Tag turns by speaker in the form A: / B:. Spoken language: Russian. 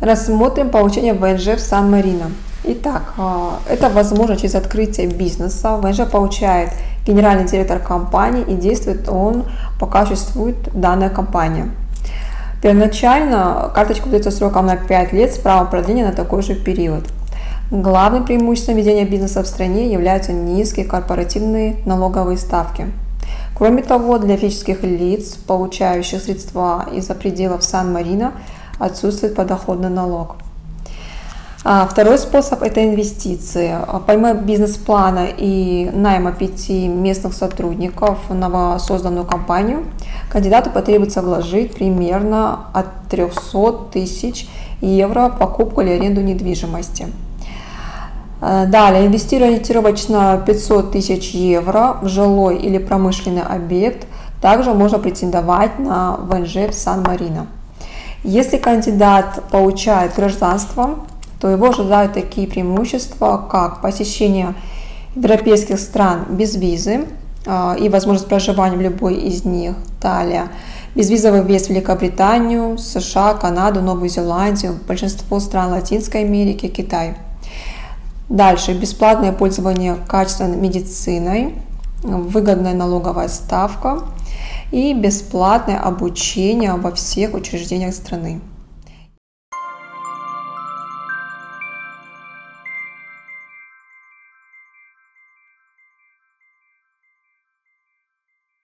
A: Рассмотрим получение ВНЖ в Сан-Марино. Итак, а, это возможно через открытие бизнеса. ВНЖ получает генеральный директор компании и действует он, пока существует данная компания. Первоначально карточка дается сроком на 5 лет с правом продления на такой же период. Главным преимуществом ведения бизнеса в стране являются низкие корпоративные налоговые ставки. Кроме того, для физических лиц, получающих средства из-за пределов Сан-Марино, отсутствует подоходный налог. А второй способ – это инвестиции. Помимо бизнес-плана и найма пяти местных сотрудников в новосозданную компанию, кандидату потребуется вложить примерно от 300 тысяч евро в покупку или аренду недвижимости. А, далее, инвестируя ориентировочно 500 тысяч евро в жилой или промышленный объект, также можно претендовать на ВНЖ в Сан-Марино. Если кандидат получает гражданство, то его ожидают такие преимущества, как посещение европейских стран без визы а, и возможность проживания в любой из них. Далее, безвизовый въезд в Великобританию, США, Канаду, Новую Зеландию, большинство стран Латинской Америки, Китай. Дальше, бесплатное пользование качественной медициной, выгодная налоговая ставка – и бесплатное обучение во всех учреждениях страны.